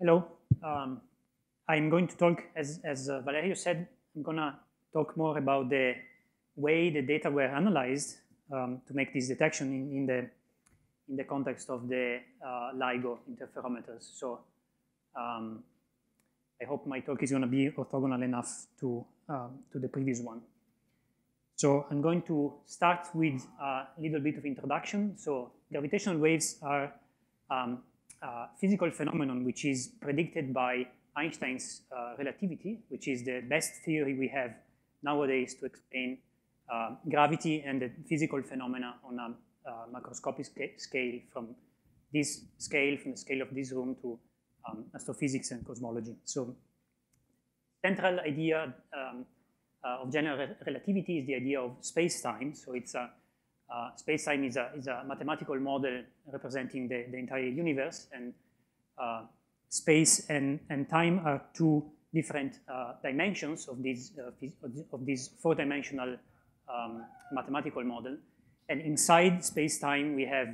Hello. Um, I'm going to talk, as, as uh, Valerio said, I'm going to talk more about the way the data were analyzed um, to make this detection in, in, the, in the context of the uh, LIGO interferometers. So um, I hope my talk is going to be orthogonal enough to, um, to the previous one. So I'm going to start with a little bit of introduction. So gravitational waves are um, a physical phenomenon which is predicted by Einstein's uh, relativity, which is the best theory we have nowadays to explain uh, gravity and the physical phenomena on a uh, macroscopic scale from this scale, from the scale of this room to um, astrophysics and cosmology. So central idea um, uh, of general relativity is the idea of space-time. So it's a uh, space-time is a, is a mathematical model representing the, the entire universe, and uh, space and, and time are two different uh, dimensions of this, uh, of this four-dimensional um, mathematical model. And inside space-time, we have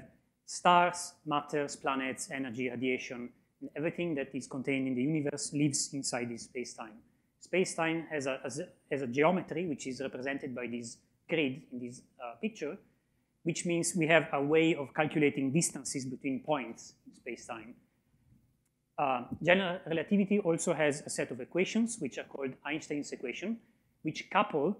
stars, matters, planets, energy, radiation, and everything that is contained in the universe lives inside this space-time. Space-time has a, has, a, has a geometry, which is represented by this grid in this uh, picture, which means we have a way of calculating distances between points in space-time. Uh, general relativity also has a set of equations, which are called Einstein's equation, which couple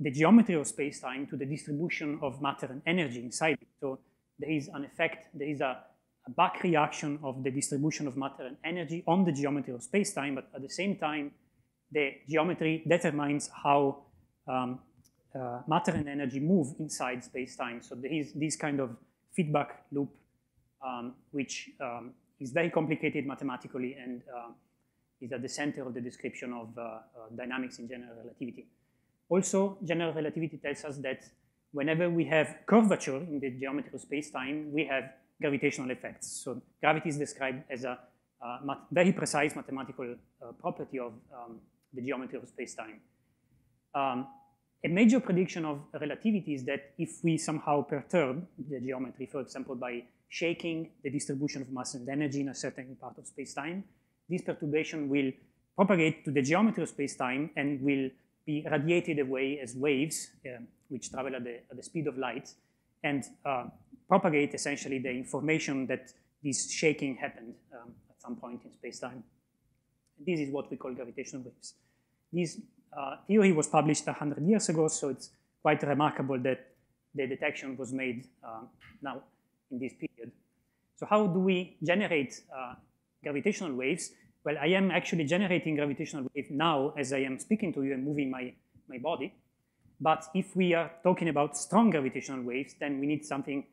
the geometry of space-time to the distribution of matter and energy inside it. So there is an effect, there is a, a back reaction of the distribution of matter and energy on the geometry of space-time, but at the same time, the geometry determines how um, uh, matter and energy move inside space-time. So there is this kind of feedback loop, um, which um, is very complicated mathematically and uh, is at the center of the description of uh, uh, dynamics in general relativity. Also, general relativity tells us that whenever we have curvature in the geometry of space-time, we have gravitational effects. So gravity is described as a uh, very precise mathematical uh, property of um, the geometry of space-time. Um, a major prediction of relativity is that if we somehow perturb the geometry, for example, by shaking the distribution of mass and energy in a certain part of space-time, this perturbation will propagate to the geometry of space-time and will be radiated away as waves, uh, which travel at the, at the, speed of light, and uh, propagate essentially the information that this shaking happened um, at some point in space-time. This is what we call gravitational waves. This uh, theory was published 100 years ago, so it's quite remarkable that the detection was made uh, now in this period. So how do we generate uh, gravitational waves? Well, I am actually generating gravitational wave now as I am speaking to you and moving my, my body. But if we are talking about strong gravitational waves, then we need something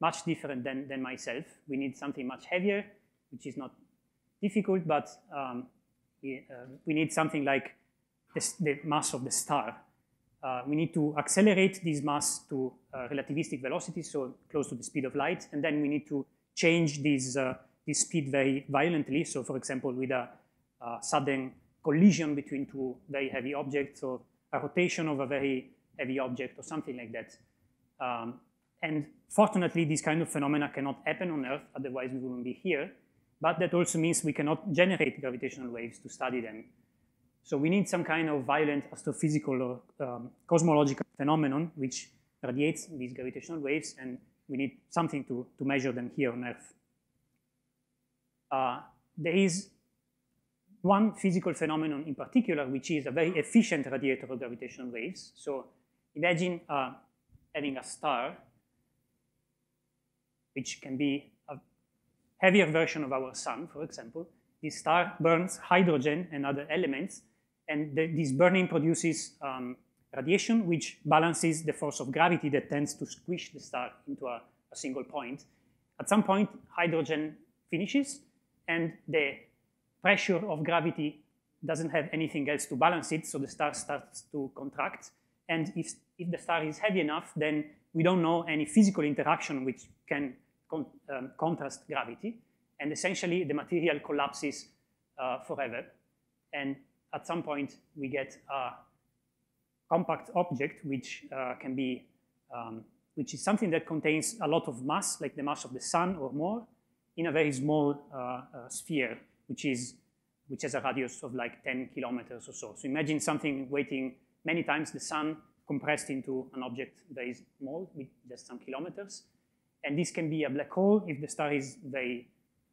much different than, than myself. We need something much heavier, which is not difficult, but um, we, uh, we need something like the, the mass of the star. Uh, we need to accelerate this mass to uh, relativistic velocity, so close to the speed of light, and then we need to change this, uh, this speed very violently. So for example, with a sudden collision between two very heavy objects or a rotation of a very heavy object or something like that. Um, and fortunately, this kind of phenomena cannot happen on Earth, otherwise we wouldn't be here. But that also means we cannot generate gravitational waves to study them. So we need some kind of violent astrophysical or um, cosmological phenomenon which radiates these gravitational waves, and we need something to, to measure them here on Earth. Uh, there is one physical phenomenon in particular, which is a very efficient radiator of gravitational waves. So imagine uh, having a star, which can be a heavier version of our sun, for example. This star burns hydrogen and other elements, and the, this burning produces um, radiation, which balances the force of gravity that tends to squish the star into a, a single point. At some point, hydrogen finishes, and the pressure of gravity doesn't have anything else to balance it, so the star starts to contract. And if, if the star is heavy enough, then we don't know any physical interaction which can con um, contrast gravity. And essentially, the material collapses uh, forever. And at some point we get a compact object which uh, can be, um, which is something that contains a lot of mass, like the mass of the sun or more, in a very small uh, uh, sphere, which is which has a radius of like 10 kilometers or so. So imagine something weighing many times the sun compressed into an object very small with just some kilometers. And this can be a black hole if the star is very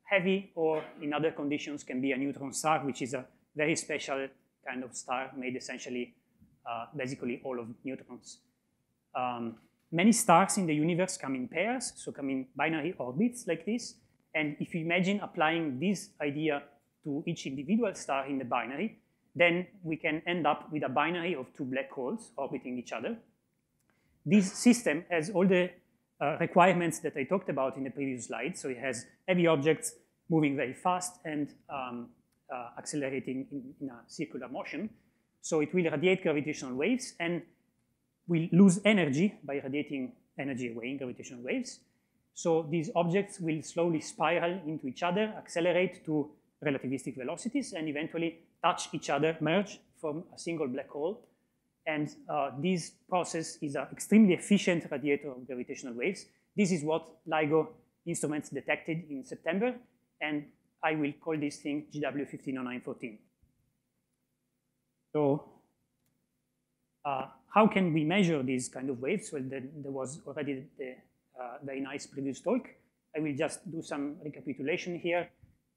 heavy, or in other conditions can be a neutron star, which is a very special kind of star made essentially uh, basically all of neutrons. Um, many stars in the universe come in pairs, so come in binary orbits like this. And if you imagine applying this idea to each individual star in the binary, then we can end up with a binary of two black holes orbiting each other. This system has all the uh, requirements that I talked about in the previous slide. So it has heavy objects moving very fast and um, uh, accelerating in, in, a circular motion. So it will radiate gravitational waves and will lose energy by radiating energy away in gravitational waves. So these objects will slowly spiral into each other, accelerate to relativistic velocities, and eventually touch each other, merge, form a single black hole. And uh, this process is an extremely efficient radiator of gravitational waves. This is what LIGO instruments detected in September, and I will call this thing GW150914. So uh, how can we measure these kind of waves? Well, the, there was already the uh, very nice previous talk. I will just do some recapitulation here.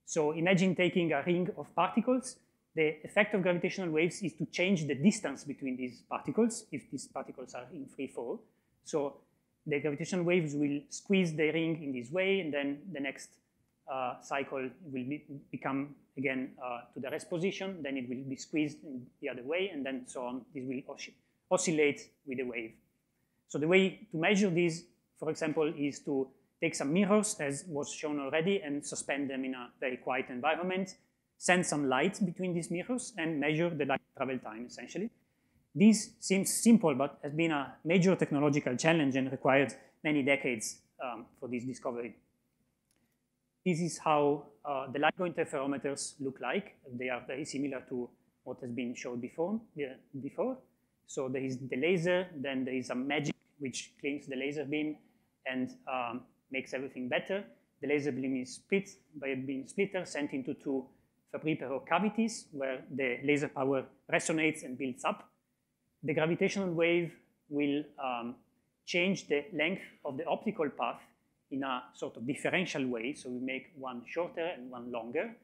So imagine taking a ring of particles. The effect of gravitational waves is to change the distance between these particles if these particles are in free fall. So the gravitational waves will squeeze the ring in this way, and then the next cycle will be, become again uh, to the rest position, then it will be squeezed the other way, and then so on. This will osc oscillate with the wave. So the way to measure this, for example, is to take some mirrors, as was shown already, and suspend them in a very quiet environment, send some light between these mirrors, and measure the light travel time, essentially. This seems simple, but has been a major technological challenge and required many decades um, for this discovery. This is how uh, the LIGO interferometers look like. They are very similar to what has been shown before. before. So there is the laser, then there is a magic which cleans the laser beam, and um, makes everything better. The laser beam is split by a beam splitter sent into two Fabry-Perot cavities where the laser power resonates and builds up. The gravitational wave will um, change the length of the optical path in a sort of differential way. So we make one shorter and one longer.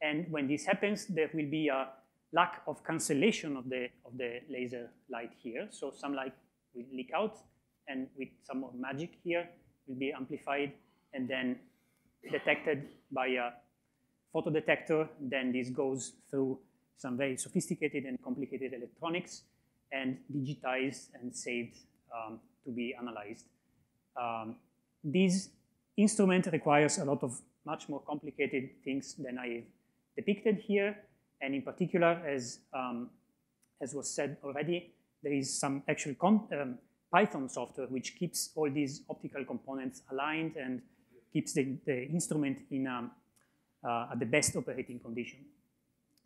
And when this happens, there will be a lack of cancellation of the, of the laser light here. So some light will leak out, and with some more magic here, will be amplified and then detected by a photodetector. Then this goes through some very sophisticated and complicated electronics and digitized and saved um, to be analyzed. Um, this instrument requires a lot of much more complicated things than I've depicted here. And in particular, as, um, as was said already, there is some actual um, Python software which keeps all these optical components aligned and keeps the, the instrument in um, uh, at the best operating condition.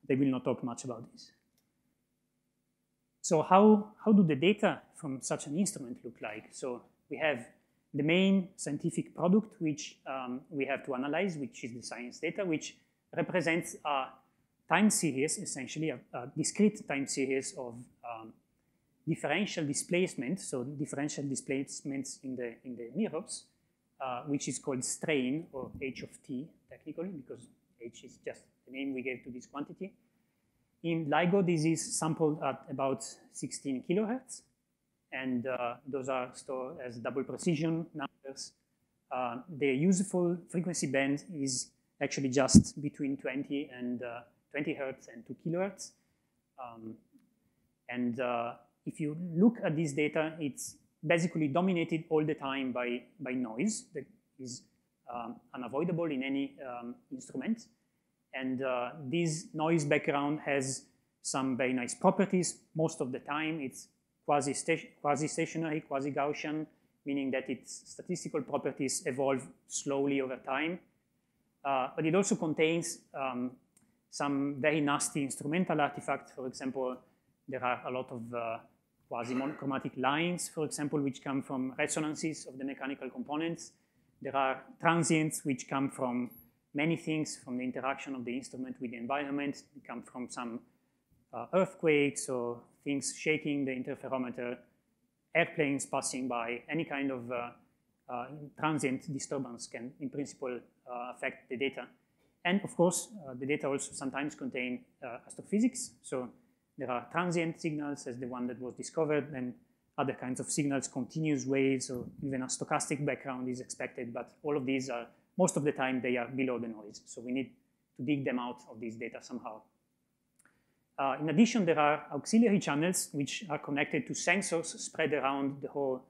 They will not talk much about this. So how, how do the data from such an instrument look like? So we have the main scientific product which um, we have to analyze, which is the science data, which represents a time series, essentially a, a discrete time series of um, differential displacement, so differential displacements in the, in the mirrors, uh, which is called strain, or h of t, technically, because h is just the name we gave to this quantity. In LIGO, this is sampled at about 16 kilohertz, and uh, those are stored as double precision numbers. Uh, the useful frequency band is actually just between 20 and uh, 20 hertz and 2 kilohertz. Um, and if you look at this data, it's basically dominated all the time by, by noise that is um, unavoidable in any um, instrument. And uh, this noise background has some very nice properties. Most of the time, it's quasi-stationary, quasi-Gaussian, meaning that its statistical properties evolve slowly over time. Uh, but it also contains um, some very nasty instrumental artifacts. For example, there are a lot of uh, quasi-monochromatic lines, for example, which come from resonances of the mechanical components. There are transients which come from many things from the interaction of the instrument with the environment. They come from some uh, earthquakes or things shaking the interferometer, airplanes passing by, any kind of uh, uh, transient disturbance can, in principle, uh, affect the data. And of course, uh, the data also sometimes contain astrophysics. So there are transient signals as the one that was discovered, and other kinds of signals, continuous waves, or even a stochastic background is expected. But all of these are, most of the time, they are below the noise. So we need to dig them out of this data somehow. Uh, in addition, there are auxiliary channels which are connected to sensors spread around the whole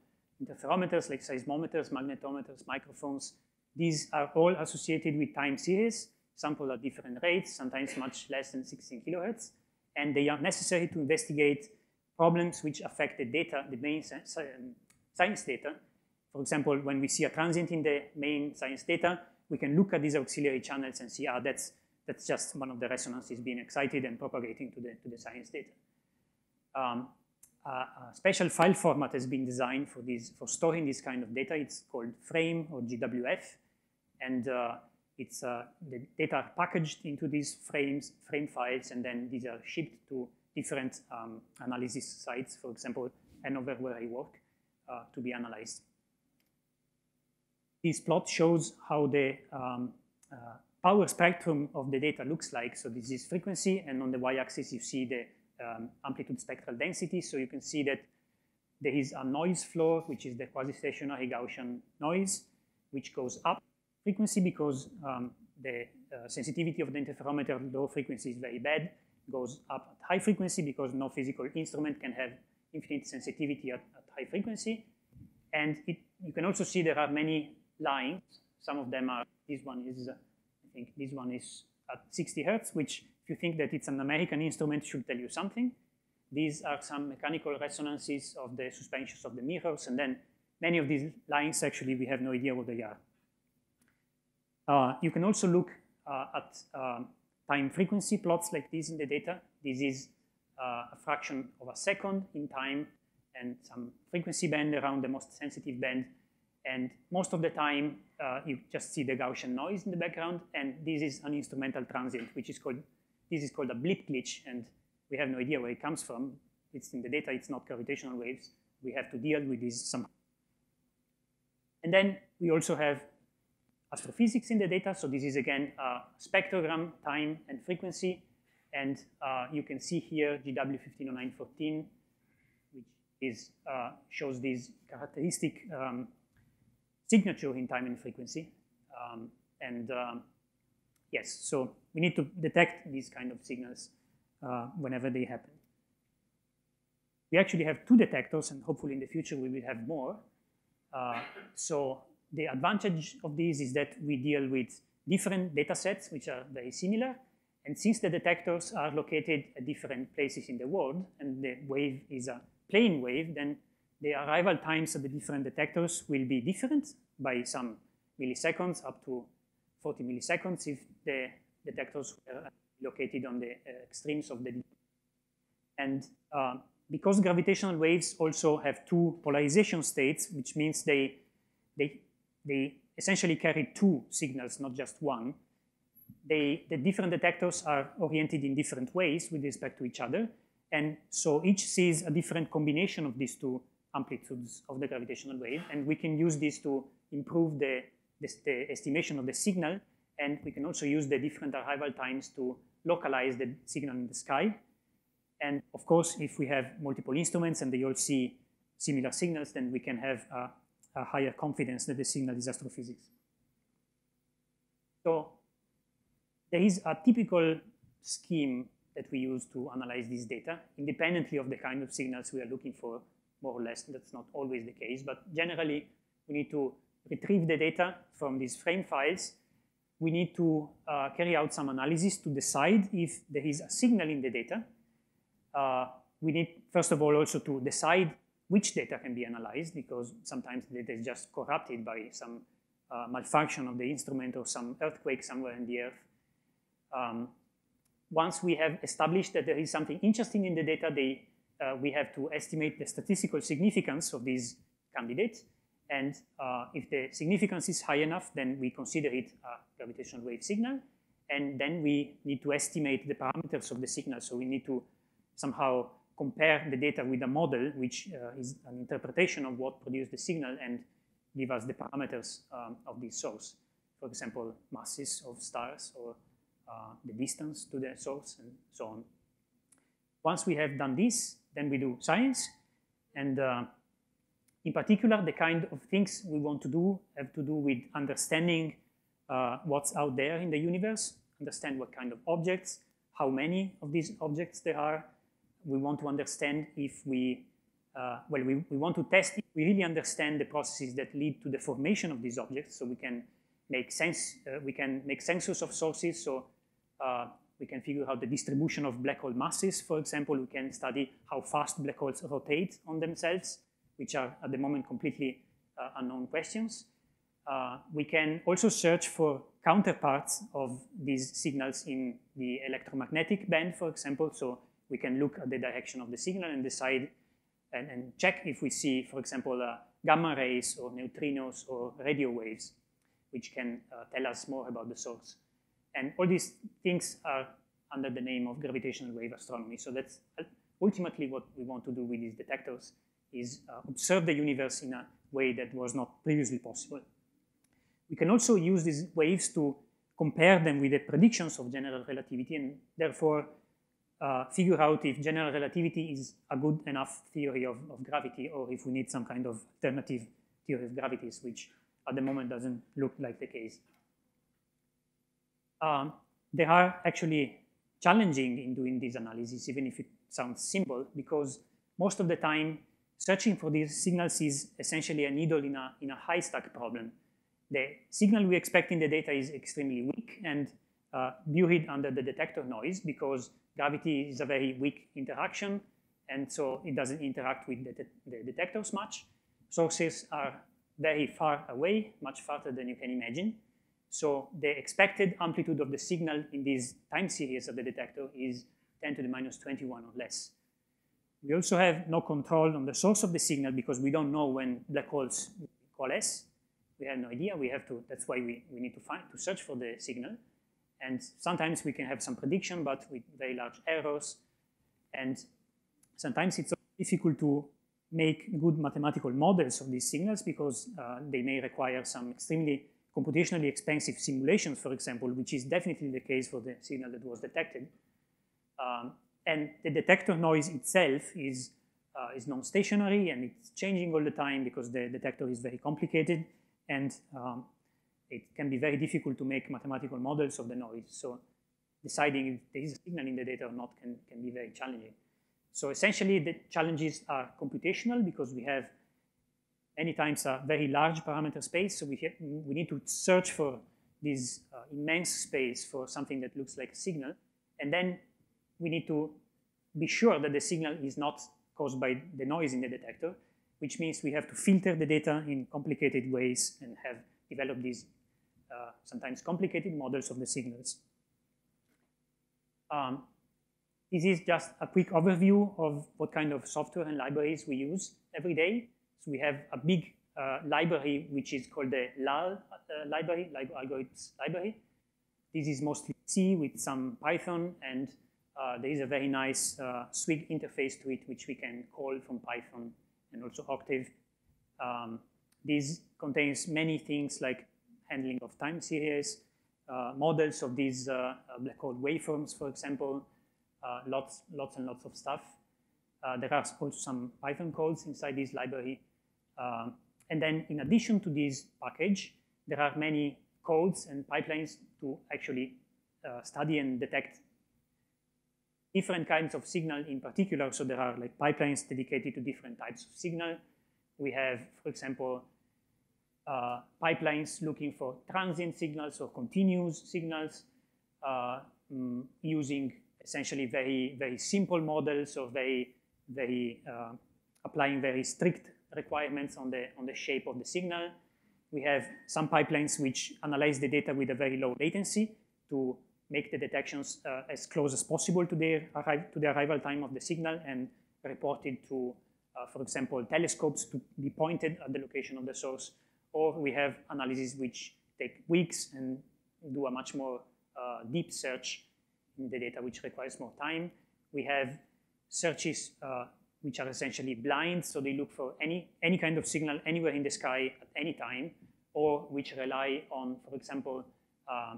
interferometers like seismometers, magnetometers, microphones. These are all associated with time series, sampled at different rates, sometimes much less than 16 kilohertz, and they are necessary to investigate problems which affect the data, the main science data. For example, when we see a transient in the main science data, we can look at these auxiliary channels and see, ah, that's, that's just one of the resonances being excited and propagating to the, to the science data. Um, a special file format has been designed for, this, for storing this kind of data. It's called frame or GWF. And uh, it's, uh, the data are packaged into these frames, frame files, and then these are shipped to different um, analysis sites, for example, Hanover where I work, uh, to be analyzed. This plot shows how the um, power spectrum of the data looks like. So this is frequency, and on the y-axis you see the um, amplitude spectral density. So you can see that there is a noise floor, which is the quasi-stationary Gaussian noise, which goes up frequency because um, the uh, sensitivity of the interferometer low frequency is very bad, goes up at high frequency because no physical instrument can have infinite sensitivity at, at high frequency. And it, you can also see there are many lines. Some of them are, this one is, think this one is at 60 hertz, which if you think that it's an American instrument, should tell you something. These are some mechanical resonances of the suspensions of the mirrors, and then many of these lines, actually, we have no idea what they are. Uh, you can also look uh, at um, time frequency plots like this in the data. This is uh, a fraction of a second in time and some frequency band around the most sensitive band. And most of the time, uh, you just see the Gaussian noise in the background, and this is an instrumental transient, which is called this is called a blip glitch, and we have no idea where it comes from. It's in the data, it's not gravitational waves. We have to deal with this somehow. And then we also have astrophysics in the data. So this is, again, a spectrogram, time, and frequency. And uh, you can see here GW150914, which is, uh, shows this characteristic um, signature in time and frequency. Um, and um, yes, so we need to detect these kind of signals uh, whenever they happen. We actually have two detectors, and hopefully in the future we will have more. Uh, so the advantage of this is that we deal with different data sets, which are very similar. And since the detectors are located at different places in the world, and the wave is a plane wave, then the arrival times of the different detectors will be different by some milliseconds up to 40 milliseconds if the detectors were located on the uh, extremes of the and uh, because gravitational waves also have two polarization states, which means they, they they essentially carry two signals, not just one. They, the different detectors are oriented in different ways with respect to each other. And so each sees a different combination of these two amplitudes of the gravitational wave. And we can use this to improve the, the, the estimation of the signal. And we can also use the different arrival times to localize the signal in the sky. And of course, if we have multiple instruments and they all see similar signals, then we can have a a higher confidence that the signal is astrophysics. So there is a typical scheme that we use to analyze this data, independently of the kind of signals we are looking for, more or less. That's not always the case, but generally we need to retrieve the data from these frame files. We need to uh, carry out some analysis to decide if there is a signal in the data. Uh, we need, first of all, also to decide which data can be analyzed because sometimes the data is just corrupted by some uh, malfunction of the instrument or some earthquake somewhere in the earth. Um, once we have established that there is something interesting in the data, they, uh, we have to estimate the statistical significance of these candidates. And uh, if the significance is high enough, then we consider it a gravitational wave signal. And then we need to estimate the parameters of the signal. So we need to somehow compare the data with a model, which uh, is an interpretation of what produced the signal and give us the parameters um, of this source. For example, masses of stars or uh, the distance to the source and so on. Once we have done this, then we do science. And uh, in particular, the kind of things we want to do have to do with understanding uh, what's out there in the universe, understand what kind of objects, how many of these objects there are. We want to understand if we, uh, well, we, we want to test if we really understand the processes that lead to the formation of these objects so we can make sense, uh, we can make census of sources, so uh, we can figure out the distribution of black hole masses, for example. We can study how fast black holes rotate on themselves, which are at the moment completely uh, unknown questions. Uh, we can also search for counterparts of these signals in the electromagnetic band, for example. So we can look at the direction of the signal and decide and, and check if we see, for example, uh, gamma rays or neutrinos or radio waves, which can uh, tell us more about the source. And all these things are under the name of gravitational wave astronomy. So that's ultimately what we want to do with these detectors is uh, observe the universe in a way that was not previously possible. We can also use these waves to compare them with the predictions of general relativity and therefore uh, figure out if general relativity is a good enough theory of, of, gravity or if we need some kind of alternative theory of gravities, which at the moment doesn't look like the case um, they are actually challenging in doing this analysis, even if it sounds simple, because most of the time, searching for these signals is essentially a needle in a, in a haystack problem. The signal we expect in the data is extremely weak and uh, buried under the detector noise because gravity is a very weak interaction, and so it doesn't interact with the, the detectors much. Sources are very far away, much farther than you can imagine. So the expected amplitude of the signal in this time series of the detector is 10 to the minus 21 or less. We also have no control on the source of the signal because we don't know when black holes coalesce. We have no idea. We have to, that's why we, we need to find, to search for the signal. And sometimes we can have some prediction, but with very large errors. And sometimes it's difficult to make good mathematical models of these signals because uh, they may require some extremely computationally expensive simulations, for example, which is definitely the case for the signal that was detected. Um, and the detector noise itself is, uh, is non-stationary and it's changing all the time because the detector is very complicated and um, it can be very difficult to make mathematical models of the noise. So deciding if there is a signal in the data or not can, can be very challenging. So essentially the challenges are computational because we have many times a very large parameter space, so we, we need to search for this uh, immense space for something that looks like a signal, and then we need to be sure that the signal is not caused by the noise in the detector, which means we have to filter the data in complicated ways and have developed these uh, sometimes complicated models of the signals. Um, this is just a quick overview of what kind of software and libraries we use every day. So we have a big uh, library, which is called the LAL uh, library, LIGO algorithms library. This is mostly C with some Python, and uh, there is a very nice uh, Swig interface to it, which we can call from Python and also Octave. Um, this contains many things like handling of time series, uh, models of these uh, black hole waveforms, for example, lots, lots and lots of stuff. There are also some Python codes inside this library um, and then in addition to this package, there are many codes and pipelines to actually uh, study and detect different kinds of signal in particular. So there are like pipelines dedicated to different types of signal. We have, for example, uh, pipelines looking for transient signals or continuous signals uh, mm, using essentially very, very simple models or very, very uh, applying very strict requirements on the, on the shape of the signal. We have some pipelines which analyze the data with a very low latency to make the detections uh, as close as possible to, to the arrival time of the signal and report it to uh, for example, telescopes to be pointed at the location of the source, or we have analyses which take weeks and do a much more uh, deep search in the data, which requires more time. We have searches uh, which are essentially blind, so they look for any, any kind of signal anywhere in the sky at any time, or which rely on, for example, uh,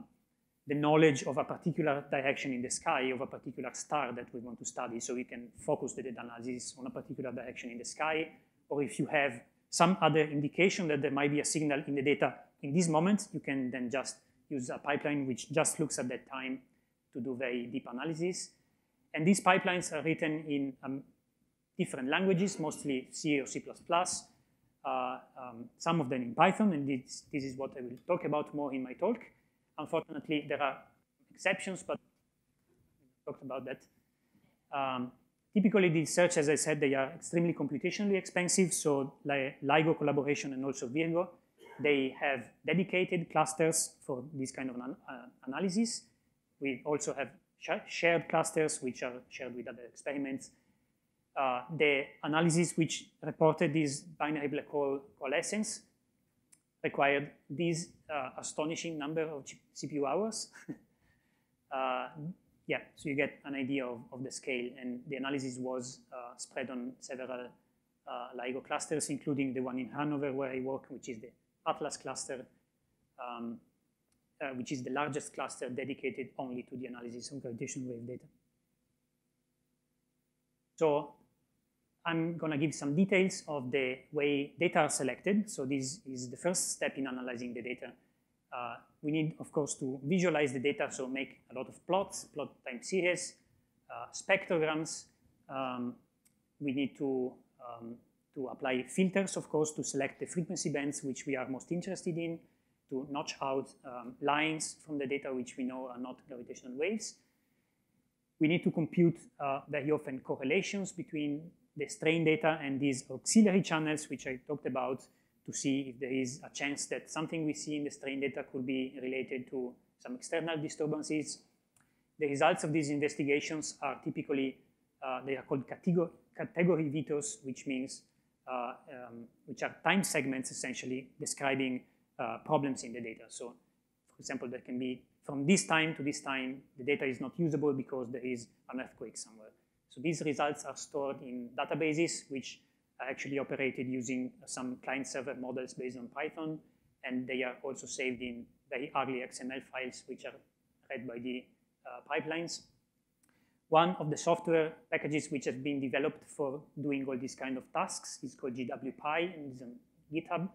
the knowledge of a particular direction in the sky of a particular star that we want to study. So we can focus the data analysis on a particular direction in the sky, or if you have some other indication that there might be a signal in the data in this moment, you can then just use a pipeline which just looks at that time to do very deep analysis. And these pipelines are written in um, different languages, mostly C or C++, uh, um, some of them in Python, and this, this is what I will talk about more in my talk. Unfortunately, there are exceptions, but I talked about that. Um, typically, these search, as I said, they are extremely computationally expensive, so LIGO collaboration and also Virgo, they have dedicated clusters for this kind of an, uh, analysis. We also have shared clusters, which are shared with other experiments. Uh, the analysis which reported this binary black hole coalescence required this uh, astonishing number of CPU hours. uh, yeah, so you get an idea of, of the scale, and the analysis was uh, spread on several uh, LIGO clusters, including the one in Hanover where I work, which is the Atlas cluster, um, uh, which is the largest cluster dedicated only to the analysis of gravitational wave data. So I'm going to give some details of the way data are selected. So this is the first step in analyzing the data. Uh, we need, of course, to visualize the data, so make a lot of plots, plot time series, uh, spectrograms. Um, we need to um, to apply filters, of course, to select the frequency bands which we are most interested in, to notch out um, lines from the data which we know are not gravitational waves. We need to compute uh, very often correlations between the strain data and these auxiliary channels, which I talked about, to see if there is a chance that something we see in the strain data could be related to some external disturbances. The results of these investigations are typically, uh, they are called category, category vetoes, which means uh, um, which are time segments essentially describing uh, problems in the data. So for example, there can be from this time to this time, the data is not usable because there is an earthquake somewhere. So these results are stored in databases, which are actually operated using some client-server models based on Python, and they are also saved in very ugly XML files, which are read by the uh, pipelines. One of the software packages which has been developed for doing all these kind of tasks is called GWPy and is on GitHub.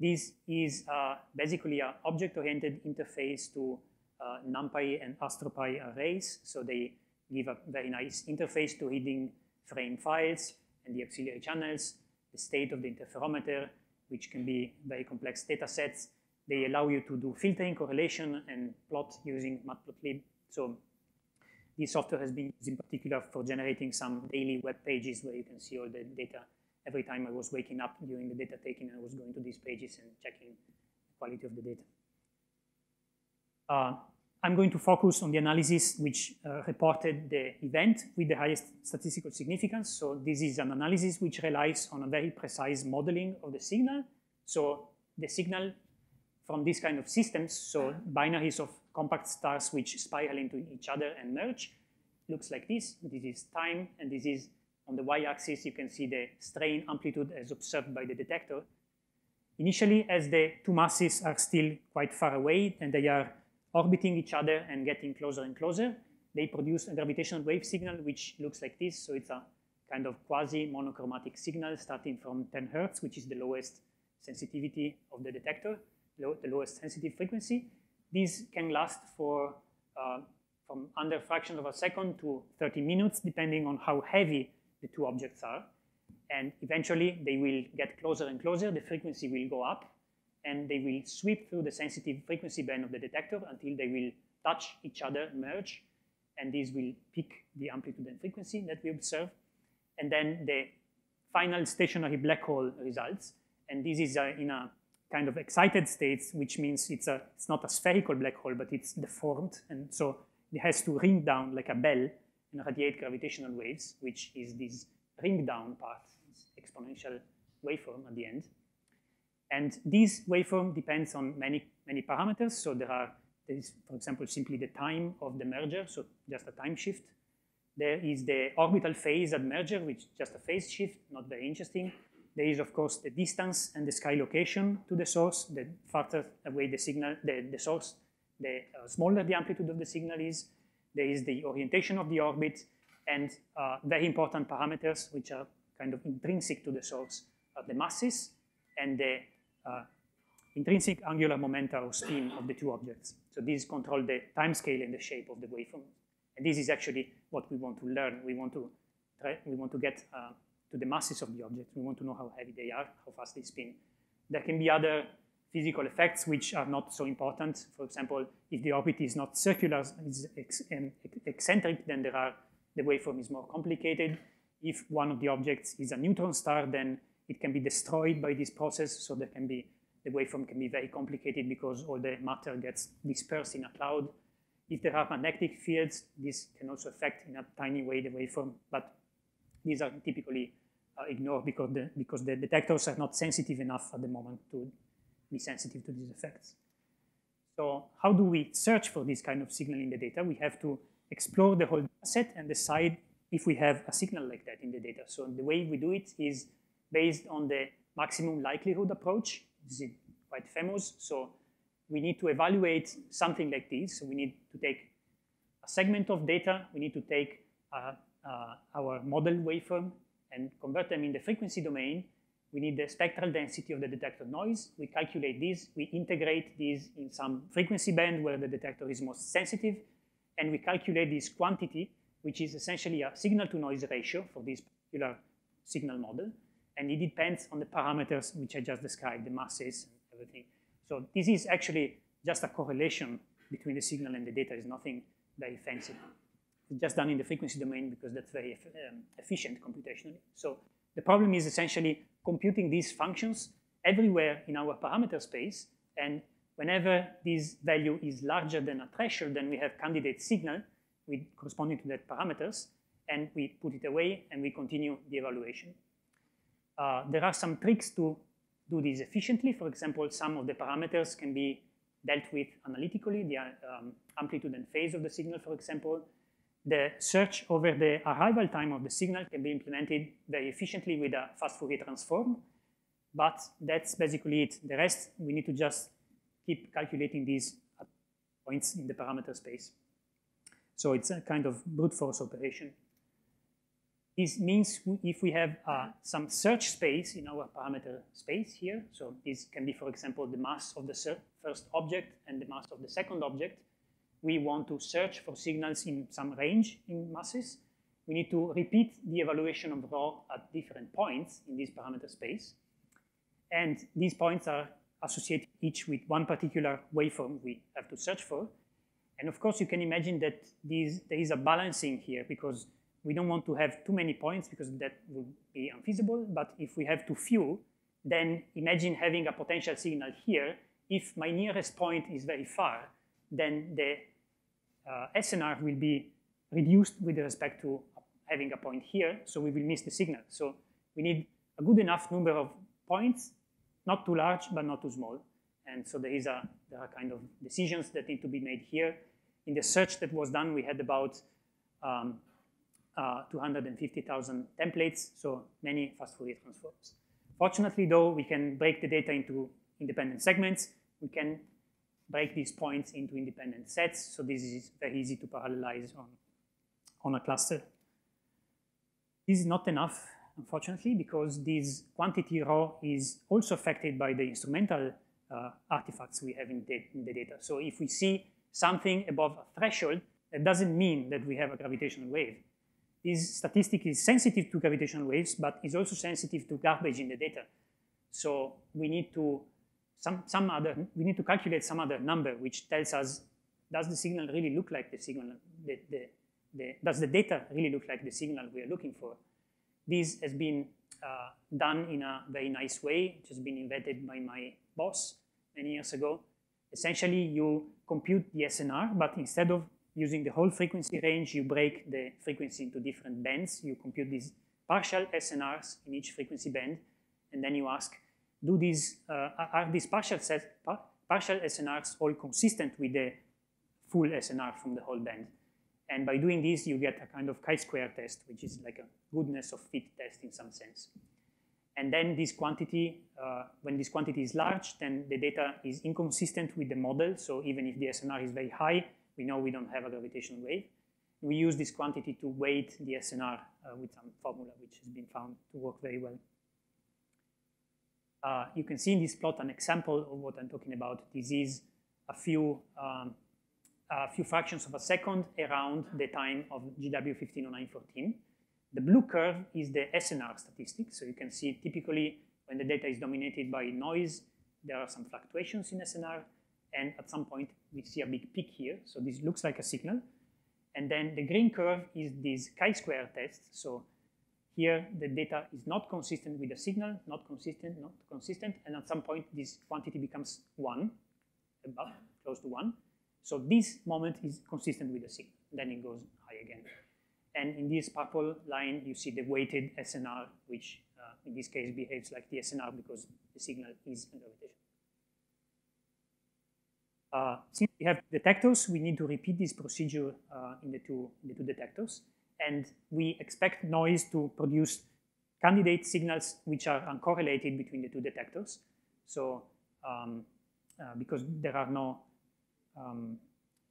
This is uh, basically an object-oriented interface to uh, NumPy and AstroPy arrays. So they give a very nice interface to reading frame files and the auxiliary channels, the state of the interferometer, which can be very complex data sets. They allow you to do filtering, correlation, and plot using matplotlib. So this software has been used in particular for generating some daily web pages where you can see all the data. Every time I was waking up during the data taking, I was going to these pages and checking the quality of the data. Uh, I'm going to focus on the analysis which uh, reported the event with the highest statistical significance. So this is an analysis which relies on a very precise modeling of the signal. So the signal from these kind of systems, so binaries of compact stars which spiral into each other and merge, looks like this. This is time, and this is on the y-axis, you can see the strain amplitude as observed by the detector. Initially, as the two masses are still quite far away and they are orbiting each other and getting closer and closer, they produce a gravitational wave signal which looks like this. So it's a kind of quasi-monochromatic signal starting from 10 hertz, which is the lowest sensitivity of the detector, low, the lowest sensitive frequency. These can last for uh, from under fraction of a second to 30 minutes, depending on how heavy the two objects are. And eventually, they will get closer and closer. The frequency will go up, and they will sweep through the sensitive frequency band of the detector until they will touch each other, merge, and this will peak the amplitude and frequency that we observe. And then the final stationary black hole results. And this is uh, in a kind of excited states, which means it's, a, it's not a spherical black hole, but it's deformed. And so it has to ring down like a bell and radiate gravitational waves, which is this ring down part. Exponential waveform at the end. And this waveform depends on many, many parameters. So there are, there is, for example, simply the time of the merger, so just a time shift. There is the orbital phase at merger, which is just a phase shift, not very interesting. There is, of course, the distance and the sky location to the source. The farther away the signal, the, the source, the uh, smaller the amplitude of the signal is. There is the orientation of the orbit, and uh, very important parameters, which are kind of intrinsic to the source, are the masses and the uh, intrinsic angular momenta or spin of the two objects. So these control the time scale and the shape of the waveform. And this is actually what we want to learn. We want to try, we want to get uh, to the masses of the objects. We want to know how heavy they are, how fast they spin. There can be other physical effects which are not so important. For example, if the orbit is not circular, is eccentric, then there are, the waveform is more complicated. If one of the objects is a neutron star, then it can be destroyed by this process, so there can be, the waveform can be very complicated because all the matter gets dispersed in a cloud. If there are magnetic fields, this can also affect in a tiny way the waveform, but these are typically uh, ignored because the, because the detectors are not sensitive enough at the moment to be sensitive to these effects. So how do we search for this kind of signal in the data? We have to explore the whole set and decide if we have a signal like that in the data. So the way we do it is based on the maximum likelihood approach. This is quite famous. So we need to evaluate something like this. So we need to take a segment of data. We need to take uh, uh, our model waveform and convert them in the frequency domain. We need the spectral density of the detector noise. We calculate this. We integrate this in some frequency band where the detector is most sensitive. And we calculate this quantity, which is essentially a signal-to-noise ratio for this particular signal model and it depends on the parameters which I just described, the masses and everything. So this is actually just a correlation between the signal and the data. It's nothing very fancy. It's just done in the frequency domain because that's very um, efficient computationally. So the problem is essentially computing these functions everywhere in our parameter space, and whenever this value is larger than a threshold, then we have candidate signal with corresponding to that parameters, and we put it away and we continue the evaluation. Uh, there are some tricks to do this efficiently. For example, some of the parameters can be dealt with analytically, the um, amplitude and phase of the signal, for example. The search over the arrival time of the signal can be implemented very efficiently with a fast Fourier transform, but that's basically it. The rest, we need to just keep calculating these points in the parameter space. So it's a kind of brute force operation. This means if we have uh, some search space in our parameter space here, so this can be, for example, the mass of the first object and the mass of the second object, we want to search for signals in some range in masses. We need to repeat the evaluation of rho at different points in this parameter space. And these points are associated each with one particular waveform we have to search for. And of course, you can imagine that these, there is a balancing here because we don't want to have too many points because that would be unfeasible. But if we have too few, then imagine having a potential signal here. If my nearest point is very far, then the SNR will be reduced with respect to having a point here, so we will miss the signal. So we need a good enough number of points, not too large, but not too small. And so there, is a, there are kind of decisions that need to be made here. In the search that was done, we had about um, uh, 250,000 templates, so many fast Fourier transforms. Fortunately, though, we can break the data into independent segments. We can break these points into independent sets, so this is very easy to parallelize on, on a cluster. This is not enough, unfortunately, because this quantity rho is also affected by the instrumental uh, artifacts we have in, in the data. So if we see something above a threshold, that doesn't mean that we have a gravitational wave this statistic is sensitive to gravitational waves, but is also sensitive to garbage in the data. So we need to some, some other we need to calculate some other number which tells us does the signal really look like the signal the, the, the, does the data really look like the signal we are looking for? This has been uh, done in a very nice way. It has been invented by my boss many years ago. Essentially, you compute the SNR, but instead of using the whole frequency range, you break the frequency into different bands. You compute these partial SNRs in each frequency band, and then you ask, do these, uh, are these partial, partial SNRs all consistent with the full SNR from the whole band? And by doing this, you get a kind of chi-square test, which is like a goodness of fit test in some sense. And then this quantity, uh, when this quantity is large, then the data is inconsistent with the model. So even if the SNR is very high, we know we don't have a gravitational wave. We use this quantity to weight the SNR uh, with some formula, which has been found to work very well. Uh, you can see in this plot an example of what I'm talking about. This is a few, um, a few fractions of a second around the time of GW 150914. The blue curve is the SNR statistic. So you can see typically when the data is dominated by noise, there are some fluctuations in SNR. And at some point, we see a big peak here. So this looks like a signal. And then the green curve is this chi-square test. So here the data is not consistent with the signal, not consistent, not consistent. And at some point, this quantity becomes 1, above, close to 1. So this moment is consistent with the signal. Then it goes high again. And in this purple line, you see the weighted SNR, which uh, in this case behaves like the SNR because the signal is in gravitation. Uh, since we have detectors, we need to repeat this procedure uh, in, the two, in the two detectors. And we expect noise to produce candidate signals which are uncorrelated between the two detectors. So um, uh, because there are no, um,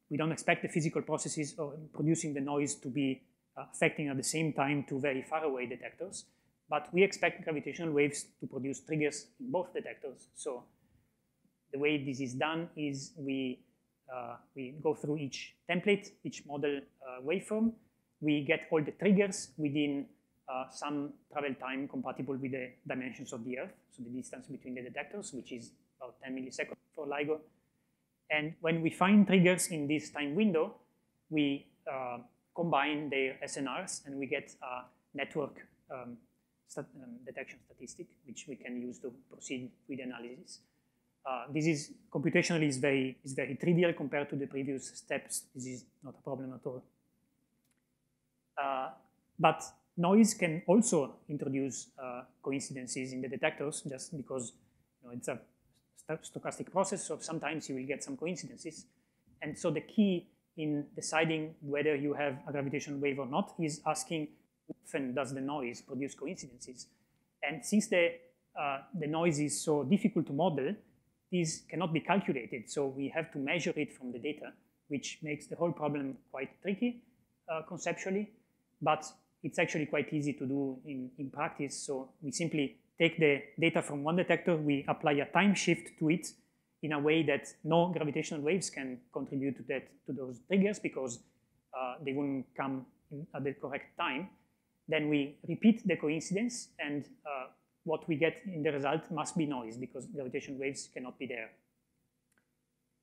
we don't expect the physical processes of producing the noise to be affecting at the same time two very far away detectors. But we expect gravitational waves to produce triggers in both detectors. So the way this is done is we, uh, we go through each template, each model uh, waveform. We get all the triggers within uh, some travel time compatible with the dimensions of the Earth, so the distance between the detectors, which is about 10 milliseconds for LIGO. And when we find triggers in this time window, we uh, combine their SNRs, and we get a network um, stat um, detection statistic, which we can use to proceed with analysis. Uh, this is computationally is very is very trivial compared to the previous steps. This is not a problem at all. Uh, but noise can also introduce uh, coincidences in the detectors, just because you know, it's a stochastic process. So sometimes you will get some coincidences, and so the key in deciding whether you have a gravitational wave or not is asking often does the noise produce coincidences. And since the, uh, the noise is so difficult to model, this cannot be calculated. So we have to measure it from the data, which makes the whole problem quite tricky uh, conceptually, but it's actually quite easy to do in, in practice. So we simply take the data from one detector, we apply a time shift to it, in a way that no gravitational waves can contribute to that to those triggers because uh, they wouldn't come at the correct time. Then we repeat the coincidence, and uh, what we get in the result must be noise because gravitational waves cannot be there.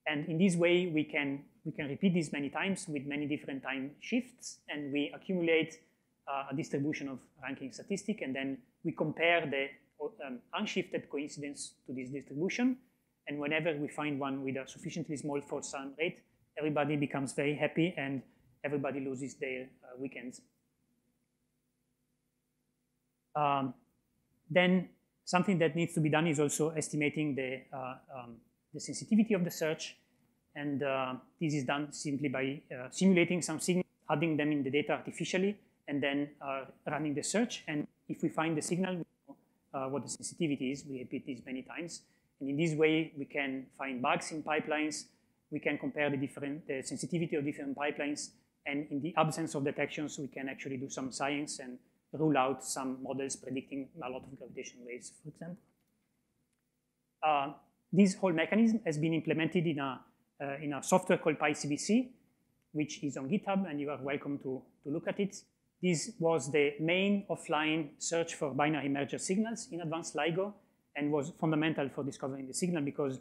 And in this way, we can we can repeat this many times with many different time shifts, and we accumulate uh, a distribution of ranking statistic, and then we compare the um, unshifted coincidence to this distribution, and whenever we find one with a sufficiently small false alarm rate, everybody becomes very happy and everybody loses their uh, weekends. Um, then something that needs to be done is also estimating the, uh, um, the sensitivity of the search. And uh, this is done simply by uh, simulating some adding them in the data artificially, and then uh, running the search. And if we find the signal, what the sensitivity is. We repeat this many times. And in this way, we can find bugs in pipelines. We can compare the different the sensitivity of different pipelines. And in the absence of detections, we can actually do some science and rule out some models predicting a lot of gravitational waves, for example. Uh, this whole mechanism has been implemented in a, uh, in a software called PyCBC, which is on GitHub, and you are welcome to, to look at it. This was the main offline search for binary merger signals in advanced LIGO and was fundamental for discovering the signal because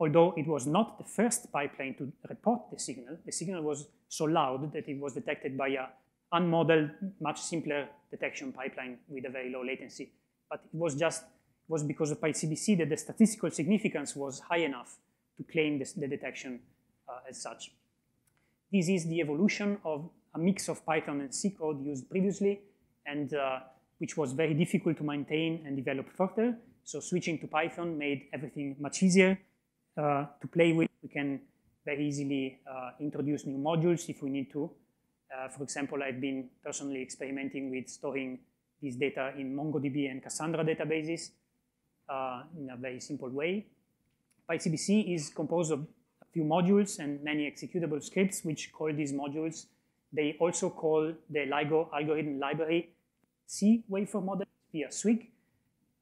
although it was not the first pipeline to report the signal, the signal was so loud that it was detected by a unmodeled, much simpler detection pipeline with a very low latency. But it was just was because of PyCBC that the statistical significance was high enough to claim this, the detection uh, as such. This is the evolution of a mix of Python and C code used previously, and uh, which was very difficult to maintain and develop further. So switching to Python made everything much easier uh, to play with. We can very easily uh, introduce new modules if we need to. Uh, for example, I've been personally experimenting with storing this data in MongoDB and Cassandra databases uh, in a very simple way. PyCBC is composed of a few modules and many executable scripts which call these modules. They also call the LIGO algorithm library C waveform model via Swig.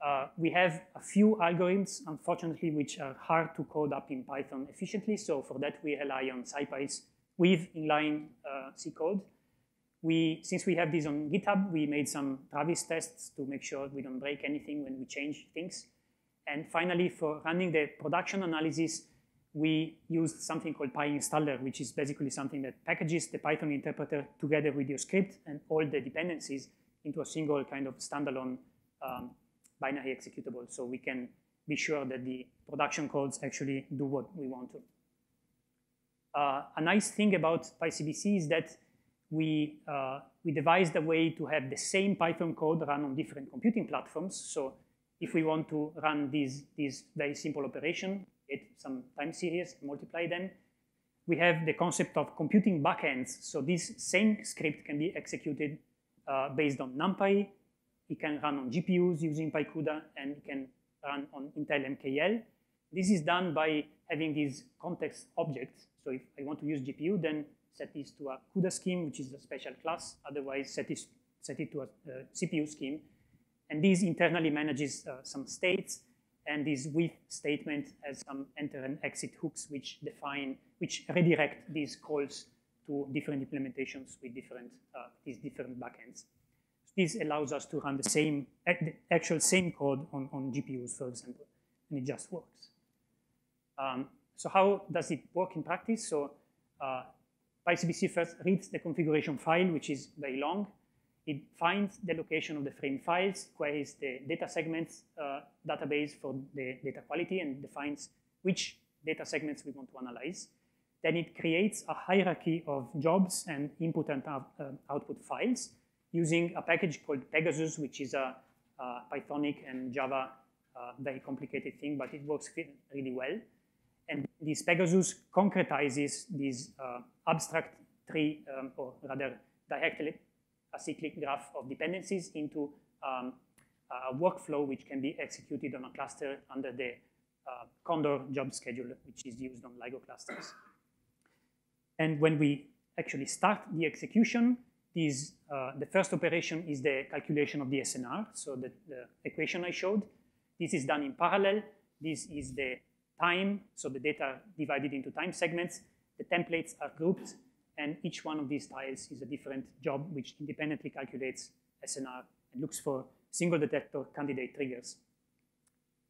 Uh, we have a few algorithms, unfortunately, which are hard to code up in Python efficiently. So for that, we rely on SciPy's weave inline uh, C code. We, since we have this on GitHub, we made some Travis tests to make sure we don't break anything when we change things. And finally, for running the production analysis, we used something called PyInstaller, which is basically something that packages the Python interpreter together with your script and all the dependencies into a single kind of standalone um, binary executable. So we can be sure that the production codes actually do what we want to. Uh, a nice thing about PyCBC is that we, uh, we devised a way to have the same Python code run on different computing platforms. So if we want to run these, these very simple operation, get some time series, multiply them, we have the concept of computing backends. So this same script can be executed uh, based on NumPy. It can run on GPUs using PyCUDA, and it can run on Intel MKL. This is done by having these context objects. So if I want to use GPU, then set this to a CUDA scheme, which is a special class. Otherwise, set, this, set it to a, a CPU scheme. And this internally manages uh, some states, and this with statement has some enter and exit hooks, which define, which redirect these calls to different implementations with different, uh, these different backends. This allows us to run the same, the actual same code on, on GPUs, for example, and it just works. Um, so how does it work in practice? So uh, PyCBC first reads the configuration file, which is very long. It finds the location of the frame files, queries the data segments uh, database for the data quality, and defines which data segments we want to analyze. Then it creates a hierarchy of jobs and input and uh, output files using a package called Pegasus, which is a, a Pythonic and Java uh, very complicated thing, but it works really well. And this Pegasus concretizes this uh, abstract tree, um, or rather directed acyclic graph of dependencies into um, a workflow which can be executed on a cluster under the uh, Condor job schedule, which is used on LIGO clusters. And when we actually start the execution, uh, the first operation is the calculation of the SNR, so the, the equation I showed. This is done in parallel. This is the time, so the data divided into time segments. The templates are grouped, and each one of these tiles is a different job which independently calculates SNR and looks for single detector candidate triggers.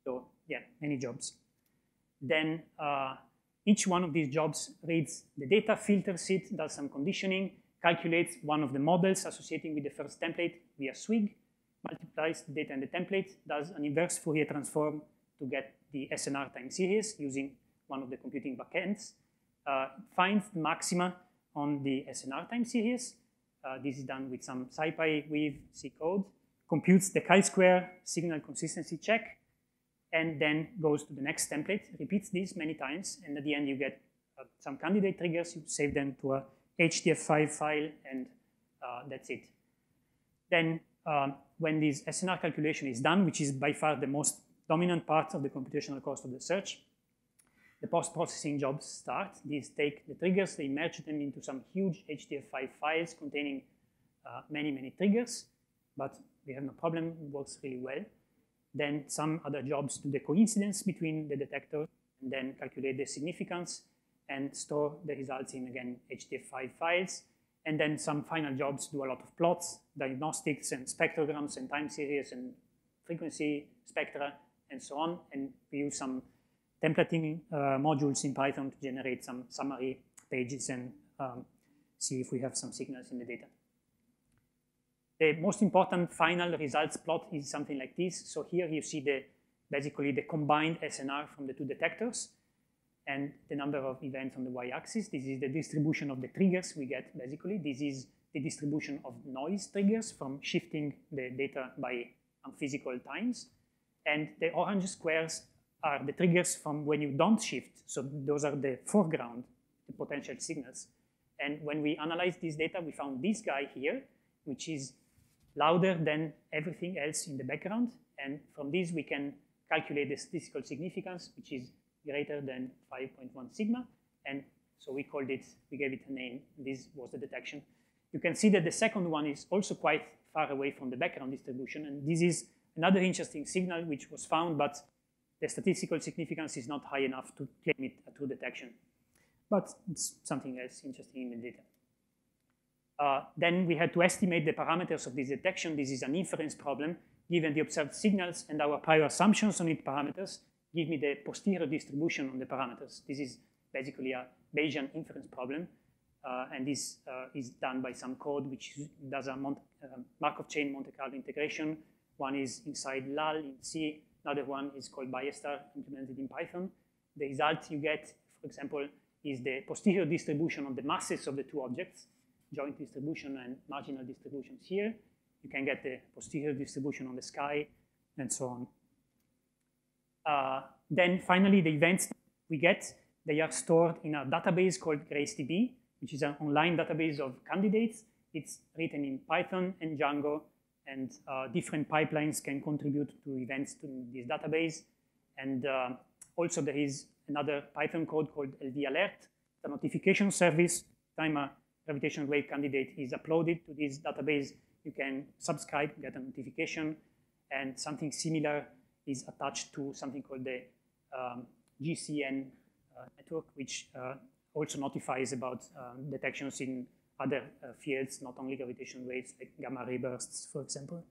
So yeah, many jobs. Then uh, each one of these jobs reads the data, filters it, does some conditioning, calculates one of the models associating with the first template via Swig, multiplies the data and the template, does an inverse Fourier transform to get the SNR time series using one of the computing backends, uh, finds the maxima on the SNR time series. Uh, this is done with some SciPy weave C code, computes the chi-square signal consistency check, and then goes to the next template, repeats this many times, and at the end you get uh, some candidate triggers, you save them to a HDF5 file, and uh, that's it. Then um, when this SNR calculation is done, which is by far the most dominant part of the computational cost of the search. The post-processing jobs start. These take the triggers, they merge them into some huge HDF5 files containing uh, many, many triggers, but we have no problem, it works really well. Then some other jobs do the coincidence between the detector and then calculate the significance and store the results in, again, HDF5 files. And then some final jobs do a lot of plots, diagnostics, and spectrograms, and time series, and frequency spectra, and so on. And we use some templating uh, modules in Python to generate some summary pages and um, see if we have some signals in the data. The most important final results plot is something like this. So here you see the basically the combined SNR from the two detectors and the number of events on the y-axis. This is the distribution of the triggers we get, basically. This is the distribution of noise triggers from shifting the data by unphysical times. And the orange squares are the triggers from when you don't shift. So those are the foreground, the potential signals. And when we analyzed this data, we found this guy here, which is louder than everything else in the background. And from this, we can calculate the statistical significance, which is greater than 5.1 sigma. And so we called it, we gave it a name. This was the detection. You can see that the second one is also quite far away from the background distribution. And this is another interesting signal which was found, but the statistical significance is not high enough to claim it a true detection. But it's something else interesting in the data. Uh, then we had to estimate the parameters of this detection. This is an inference problem. Given the observed signals and our prior assumptions on its parameters, give me the posterior distribution on the parameters. This is basically a Bayesian inference problem. Uh, and this uh, is done by some code which does a Mon uh, Markov chain Monte Carlo integration. One is inside LAL in C, another one is called Bayestar implemented in Python. The result you get, for example, is the posterior distribution of the masses of the two objects, joint distribution and marginal distributions here. You can get the posterior distribution on the sky and so on. Uh, then finally, the events we get, they are stored in a database called GraceDB, which is an online database of candidates. It's written in Python and Django, and uh, different pipelines can contribute to events to this database. And uh, also there is another Python code called LV Alert, the notification service. Time a gravitational wave candidate is uploaded to this database, you can subscribe, get a notification, and something similar is attached to something called the um, GCN uh, network, which uh, also notifies about um, detections in other uh, fields, not only gravitational waves, like gamma ray bursts, for example.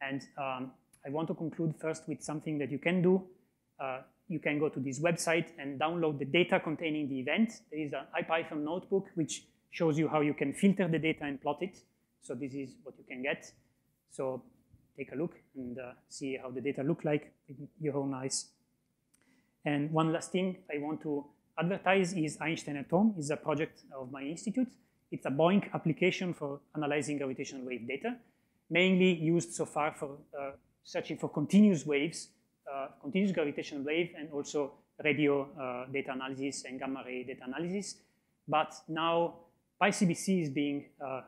And um, I want to conclude first with something that you can do. Uh, you can go to this website and download the data containing the event. There is an IPython notebook which shows you how you can filter the data and plot it. So this is what you can get. So take a look and uh, see how the data look like with your own eyes. And one last thing I want to advertise is Einstein at Home. is a project of my institute. It's a BOINC application for analyzing gravitational wave data, mainly used so far for uh, searching for continuous waves, uh, continuous gravitational wave, and also radio uh, data analysis and gamma ray data analysis. But now PyCBC is being uh,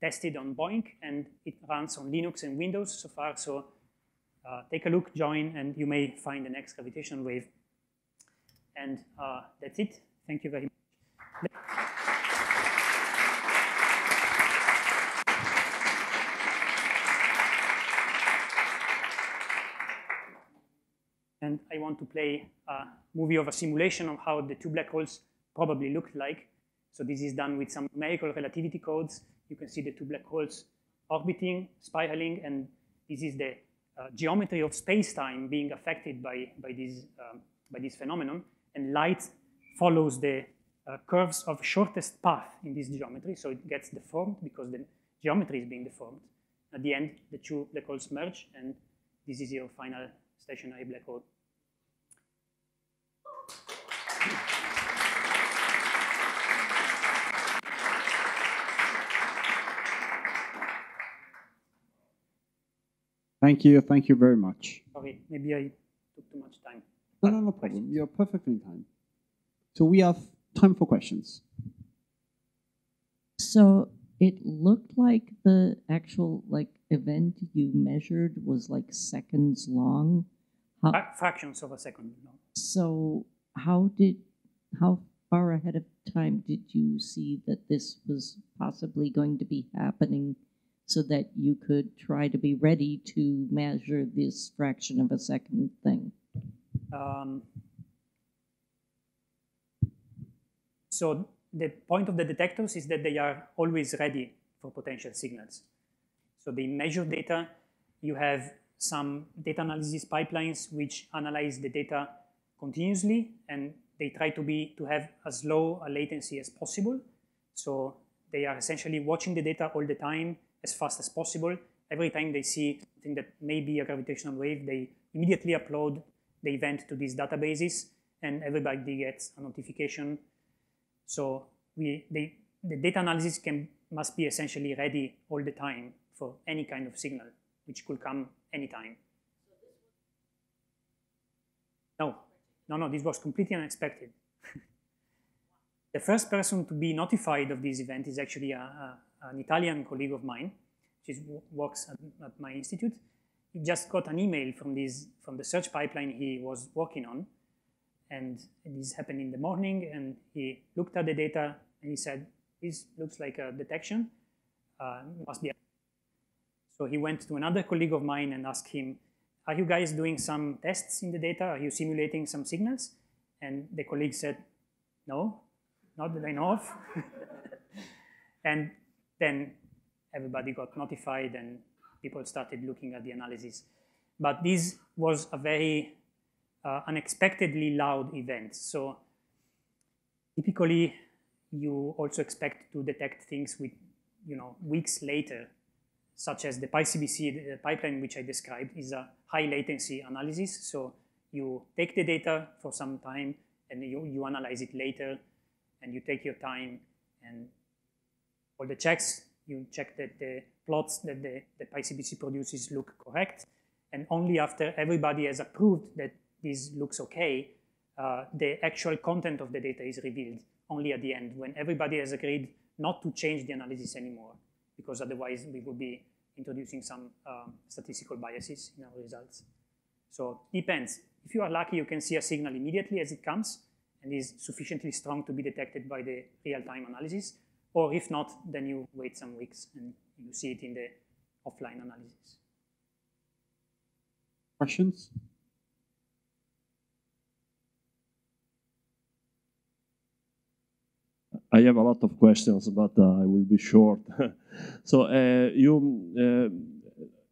tested on BOINC, and it runs on Linux and Windows so far. So uh, take a look, join, and you may find the next gravitational wave. And uh, that's it. Thank you very much. And I want to play a movie of a simulation of how the two black holes probably looked like. So this is done with some numerical relativity codes. You can see the two black holes orbiting, spiraling, and this is the uh, geometry of space-time being affected by, by, this, um, by this phenomenon. And light follows the uh, curves of shortest path in this geometry, so it gets deformed because the geometry is being deformed. At the end, the two black holes merge, and this is your final stationary black hole. Thank you. Thank you very much. Sorry, maybe I took too much time. No, no, no problem. You're perfectly in time. So we have time for questions. So it looked like the actual like event you measured was like seconds long. How, fractions of a second. No. So how did how far ahead of time did you see that this was possibly going to be happening so that you could try to be ready to measure this fraction of a second thing? Um, so the point of the detectors is that they are always ready for potential signals. So they measure data. You have some data analysis pipelines which analyze the data continuously and they try to be to have as low a latency as possible. So they are essentially watching the data all the time as fast as possible. Every time they see something that may be a gravitational wave, they immediately upload the event to these databases and everybody gets a notification. So we, they, the data analysis can must be essentially ready all the time for any kind of signal, which could come anytime. No, no, no, this was completely unexpected. the first person to be notified of this event is actually a, a, an Italian colleague of mine, which works at, at my institute. He just got an email from, this, from the search pipeline he was working on, and this happened in the morning, and he looked at the data, and he said, this looks like a detection, uh, must be. So he went to another colleague of mine and asked him, are you guys doing some tests in the data? Are you simulating some signals? And the colleague said, no, not that I know of. and then everybody got notified and people started looking at the analysis. But this was a very uh, unexpectedly loud event. So typically, you also expect to detect things with, you know, weeks later, such as the PyCBC the pipeline which I described is a high latency analysis. So you take the data for some time and you, you analyze it later and you take your time and all the checks, you check that the plots that the, the PyCBC produces look correct. And only after everybody has approved that this looks okay, uh, the actual content of the data is revealed only at the end when everybody has agreed not to change the analysis anymore because otherwise we would be introducing some um, statistical biases in our results. So it depends. If you are lucky, you can see a signal immediately as it comes and is sufficiently strong to be detected by the real-time analysis. Or if not, then you wait some weeks and you see it in the offline analysis. Questions? I have a lot of questions, but uh, I will be short. so uh, you uh,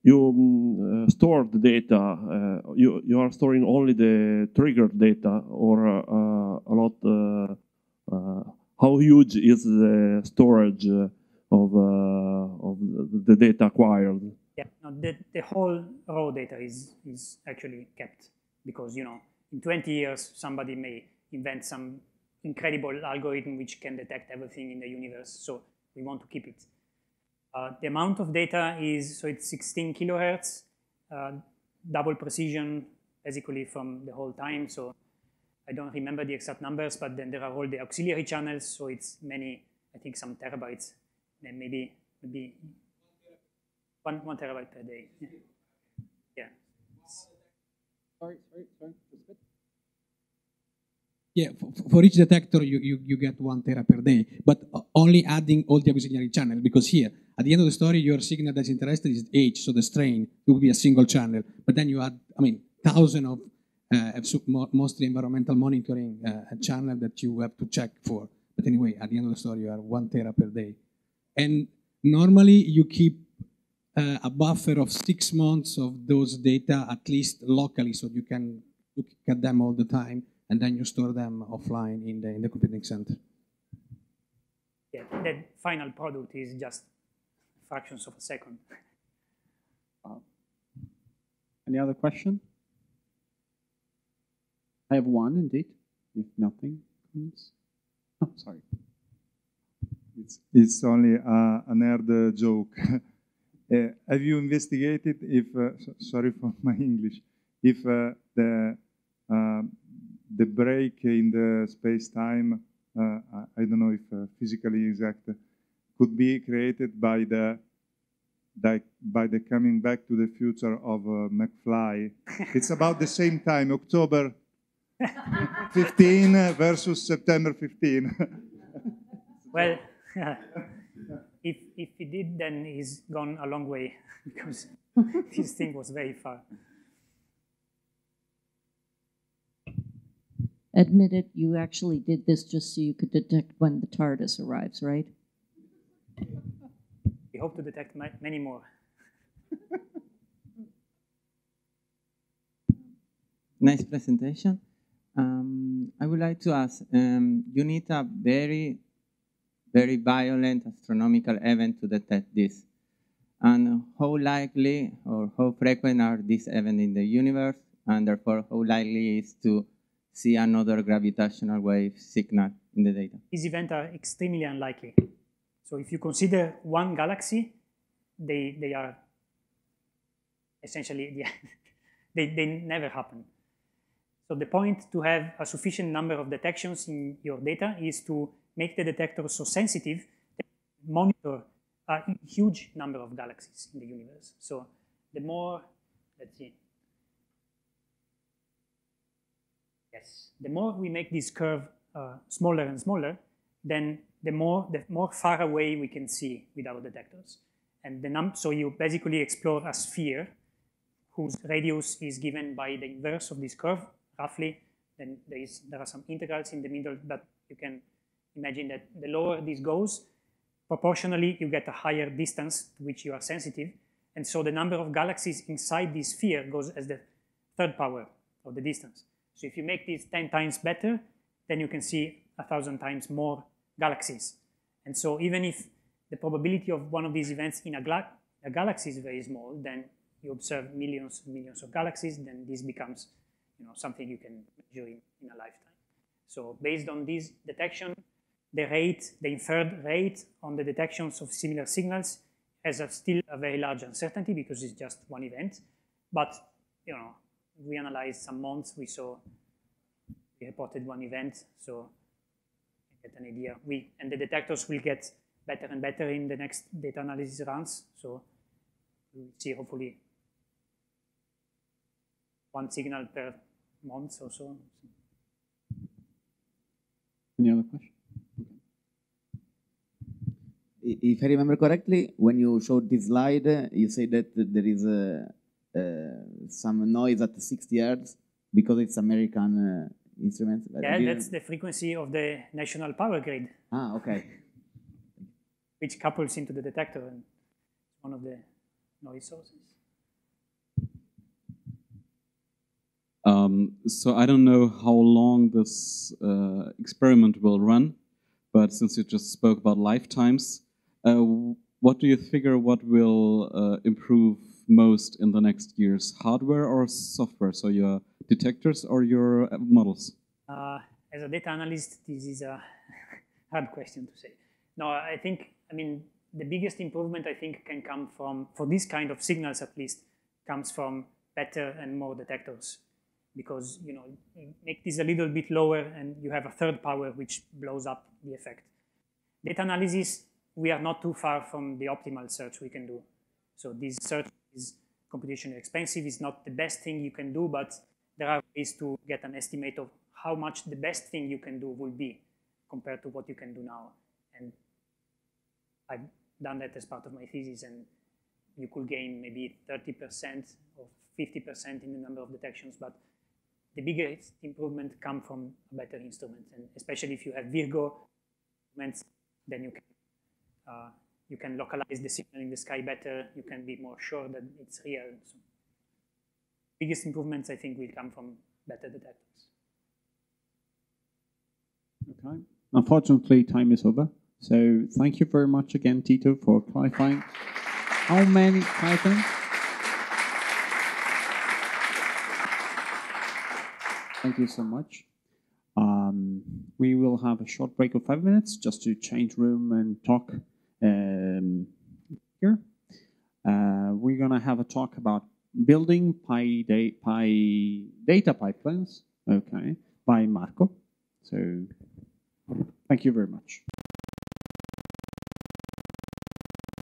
you um, store the data. Uh, you you are storing only the triggered data, or uh, a lot. Uh, how huge is the storage of of the data acquired? Yeah, no, the the whole raw data is is actually kept because you know in 20 years somebody may invent some incredible algorithm which can detect everything in the universe. So we want to keep it. Uh, the amount of data is, so it's 16 kilohertz, uh, double precision basically from the whole time. So I don't remember the exact numbers, but then there are all the auxiliary channels. So it's many, I think some terabytes, then maybe, maybe one, one terabyte per day. Yeah. yeah. Sorry, sorry, sorry. Yeah, for, for each detector, you, you, you get one tera per day, but only adding all the auxiliary channels because here, at the end of the story, your signal that's interested is H, so the strain, it will be a single channel, but then you add, I mean, thousands of uh, mostly environmental monitoring uh, channel that you have to check for. But anyway, at the end of the story, you are one tera per day. And normally you keep uh, a buffer of six months of those data at least locally, so you can look at them all the time and then you store them offline in the, in the computing center. Yeah, the final product is just fractions of a second. Uh, any other question? I have one indeed, if nothing comes. Oh, sorry. It's, it's only a, a nerd joke. uh, have you investigated if, uh, so, sorry for my English, if uh, the uh, the break in the space-time, uh, I don't know if uh, physically exact, could be created by the by the coming back to the future of uh, McFly. it's about the same time, October 15 versus September 15. well, if if he did, then he's gone a long way because this thing was very far. admitted you actually did this just so you could detect when the TARDIS arrives, right? We hope to detect many more. nice presentation. Um, I would like to ask, um, you need a very, very violent astronomical event to detect this. And how likely or how frequent are these events in the universe? And therefore, how likely is to see another gravitational wave signal in the data. These events are extremely unlikely. So if you consider one galaxy, they, they are essentially, yeah, they, they never happen. So the point to have a sufficient number of detections in your data is to make the detector so sensitive that monitor a huge number of galaxies in the universe. So the more, let's see, yes, the more we make this curve uh, smaller and smaller, then the more the more far away we can see with our detectors. And the num so you basically explore a sphere whose radius is given by the inverse of this curve, roughly. Then there is there are some integrals in the middle, but you can imagine that the lower this goes, proportionally you get a higher distance to which you are sensitive. And so the number of galaxies inside this sphere goes as the third power of the distance. So if you make this 10 times better, then you can see a thousand times more galaxies. And so even if the probability of one of these events in a, a galaxy is very small, then you observe millions and millions of galaxies, then this becomes you know, something you can measure in, in a lifetime. So based on this detection, the rate, the inferred rate on the detections of similar signals has a still a very large uncertainty because it's just one event. But you know, we analyzed some months, we saw we reported one event, so get an idea. We and the detectors will get better and better in the next data analysis runs. So we'll see hopefully one signal per month or so. Any other question? If I remember correctly, when you showed this slide, you said that there is a, uh, some noise at 60 hertz because it's American uh, instruments. Yeah, that's the frequency of the national power grid. Ah, okay. Which couples into the detector and one of the noise sources. Um, so I don't know how long this uh, experiment will run, but since you just spoke about lifetimes, uh, what do you figure what will uh, improve most in the next years, hardware or software? So your detectors or your uh, models? Uh, as a data analyst, this is a hard question to say. No, I think, I mean, the biggest improvement I think can come from, for this kind of signals at least, comes from better and more detectors because you know make this a little bit lower and you have a third power which blows up the effect. Data analysis, we are not too far from the optimal search we can do. So this search is computationally expensive, it's not the best thing you can do, but there are ways to get an estimate of how much the best thing you can do will be compared to what you can do now. And I've done that as part of my thesis, and you could gain maybe 30% or 50% in the number of detections, but the biggest improvement come from a better instrument, and especially if you have Virgo instruments, then you can uh, you can localize the signal in the sky better. You can be more sure that it's real. So biggest improvements, I think, will come from better detectors. Okay. Unfortunately, time is over. So thank you very much again, Tito, for clarifying how many items. Thank you so much. Um, we will have a short break of five minutes just to change room and talk um, here. Uh, we're going to have a talk about building Pi, da Pi data pipelines, okay, by Marco. So thank you very much.